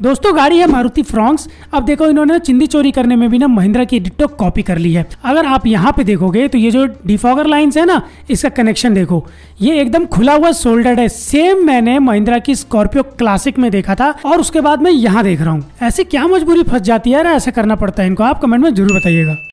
दोस्तों, गाड़ी है मारुति फ्रॉन्क्स। अब देखो, इन्होंने चिंदी चोरी करने में भी ना महिंद्रा की डिट्टो कॉपी कर ली है। अगर आप यहाँ पे देखोगे तो ये जो डिफॉगर लाइन्स है ना, इसका कनेक्शन देखो। ये एकदम खुला हुआ सोल्डर्ड है। सेम मैंने महिंद्रा की स्कॉर्पियो क्लासिक में देखा था और उसके बाद मैं यहाँ देख रहा हूँ। ऐसे क्या मजबूरी फंस जाती है यार? ऐसा करना पड़ता है इनको। आप कमेंट में ज़रूर बताइएगा।